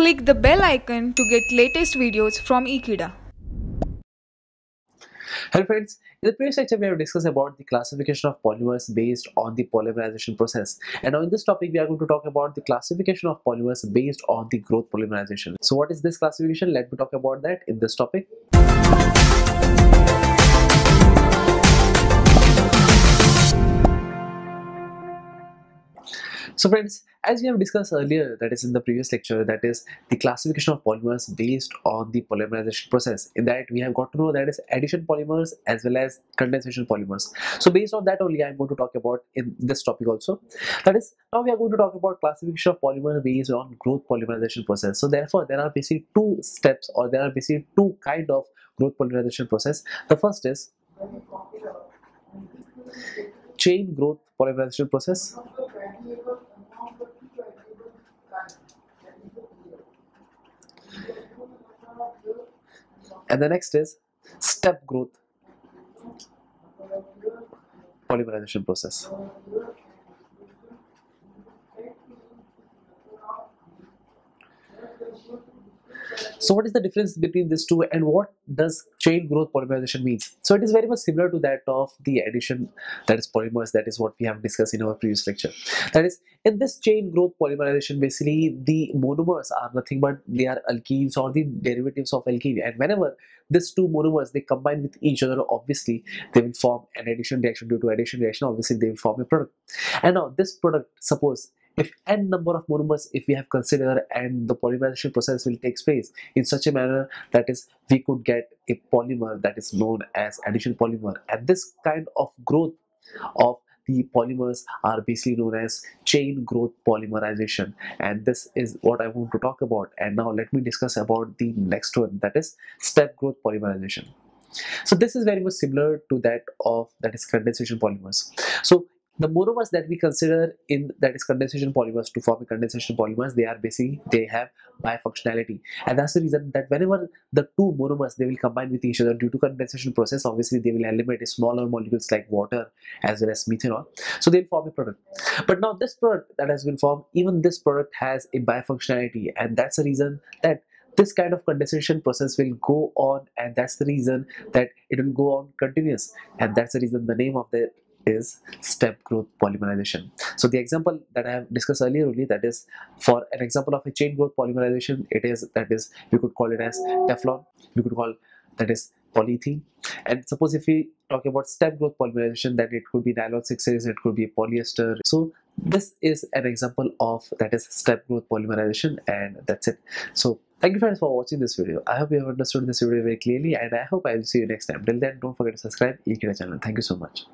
Click the bell icon to get latest videos from Ekeeda. Hello friends, in the previous lecture we have discussed about the classification of polymers based on the polymerization process and now in this topic we are going to talk about the classification of polymers based on the growth polymerization. So what is this classification? Let me talk about that in this topic. So friends, as we have discussed earlier, that is in the previous lecture, that is the classification of polymers based on the polymerization process. In that we have got to know that is addition polymers as well as condensation polymers. So based on that only I am going to talk about in this topic also. That is now we are going to talk about classification of polymers based on growth polymerization process. So therefore there are basically two steps or there are basically two kind of growth polymerization process. The first is chain growth polymerization process and the next is step growth. Polymerization process so what is the difference between these two and what does chain growth polymerization means? So it is very much similar to that of the addition that is polymers. That is what we have discussed in our previous lecture. That is in this chain growth polymerization basically the monomers are nothing but they are alkenes or the derivatives of alkene. And whenever these two monomers they combine with each other obviously they will form an addition reaction due to addition reaction. Obviously they will form a product. And now this product suppose if n number of monomers if we have considered and the polymerization process will take place in such a manner that is we could get a polymer that is known as addition polymer. And this kind of growth of the polymers are basically known as chain growth polymerization. And this is what I want to talk about. And now let me discuss about the next one that is step growth polymerization. So this is very much similar to that of that is condensation polymers. So the monomers that we consider in that is condensation polymers to form a condensation polymers they are basically they have bifunctionality. And that's the reason that whenever the two monomers they will combine with each other due to condensation process obviously they will eliminate smaller molecules like water as well as methanol. So they'll form a product. But now this product that has been formed even this product has a bifunctionality. And that's the reason that this kind of condensation process will go on. And that's the reason that it will go on continuous. And that's the reason the name of the is step growth polymerization. So the example that I have discussed earlier only that is for an example of a chain growth polymerization it is that is we could call it as Teflon we could call that is polyethylene. And suppose if we talk about step growth polymerization then it could be nylon 6 series it could be polyester. So this is an example of that is step growth polymerization and that's it. So thank you friends for watching this video. I hope you have understood this video very clearly and i hope i will see you next time. Till then don't forget to subscribe Ekeeda channel. Thank you so much